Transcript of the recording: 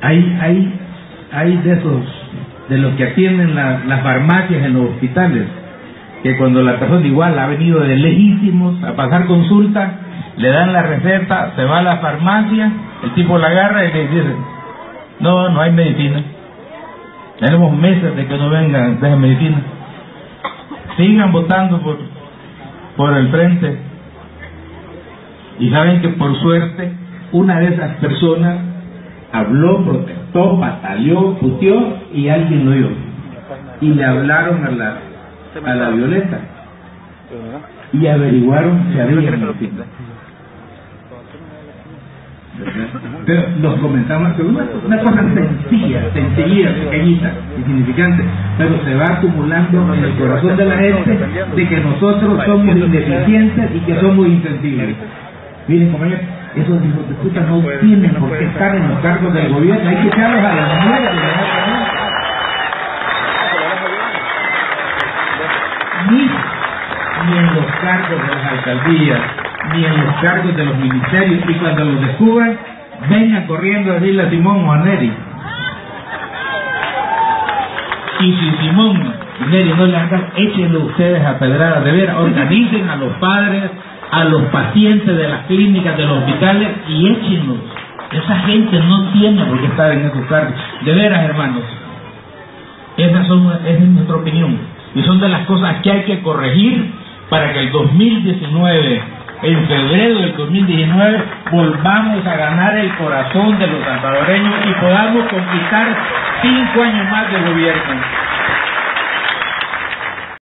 hay, hay, hay de esos, de los que atienden las farmacias en los hospitales, que cuando la persona igual ha venido de lejísimos a pasar consulta, le dan la receta, se va a la farmacia, el tipo la agarra y le dice, no, no hay medicina. Tenemos meses de que no vengan de medicina. Sigan votando por, por el frente. Y saben que por suerte, una de esas personas habló, protestó, batalló, puteó y alguien lo oyó. Y le hablaron a la, a la Violeta. Y averiguaron si había medicina. Pero los comenzamos una, una cosa sencilla, sencilla, pequeñita, insignificante, pero se va acumulando en el corazón de la gente de que nosotros somos ineficientes y que somos insensibles. Miren, compañeros, esos hijos de puta no tienen por qué estar en los cargos del gobierno, hay que echarlos a la muerte. Ni, ni en los cargos de las alcaldías, ni en los cargos de los ministerios, y cuando los descubran, vengan corriendo a decirle a Simón o a Neri. Y si Simón y Neri no le hagan, échenlo ustedes a pedrada de veras, organicen a los padres, a los pacientes de las clínicas, de los hospitales y échenlos. Esa gente no tiene por qué estar en esos cargos. De veras, hermanos. Esas son, esa es nuestra opinión. Y son de las cosas que hay que corregir para que el 2019 en febrero del 2019 volvamos a ganar el corazón de los salvadoreños y podamos conquistar cinco años más de gobierno.